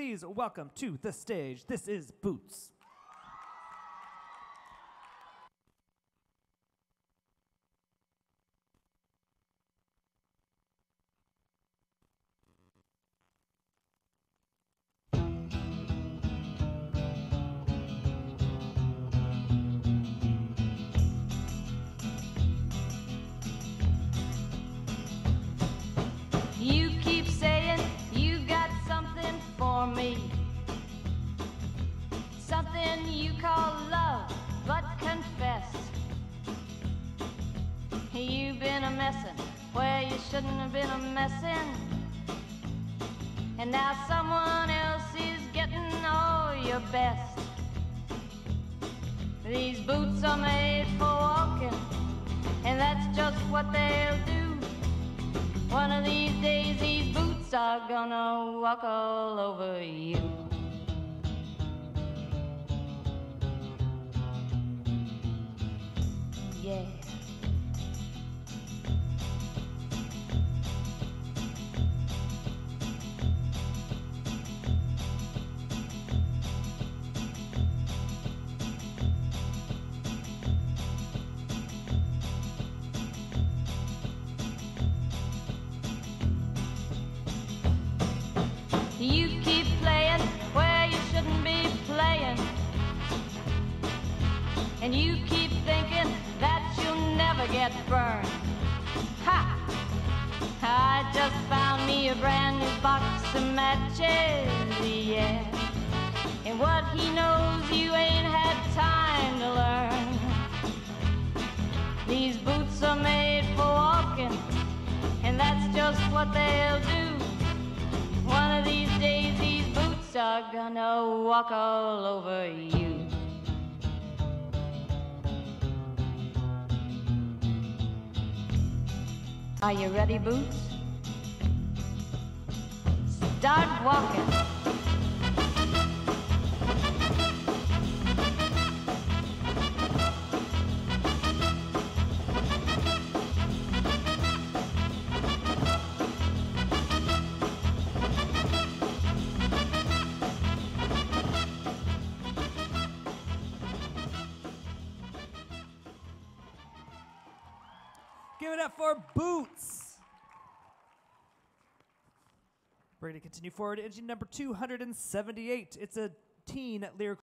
please welcome to the stage. This is Boots. You call love, but confess. You've been a messin' where you shouldn't have been a messin'. And now someone else is getting all your best. These boots are made for walking, and that's just what they'll do. One of these days, these boots are gonna walk all over you. Yeah. You keep playing where you shouldn't be playing. And you keep thinking get burned. Ha! I just found me a brand new box of matches, yeah. And what he knows you ain't had time to learn. These boots are made for walking, and that's just what they'll do. One of these days, these boots are gonna walk all over you. Are you ready, Boots? Start walking. Give it up for Boots. We're going to continue forward to engine number 278. It's a teen lyrical.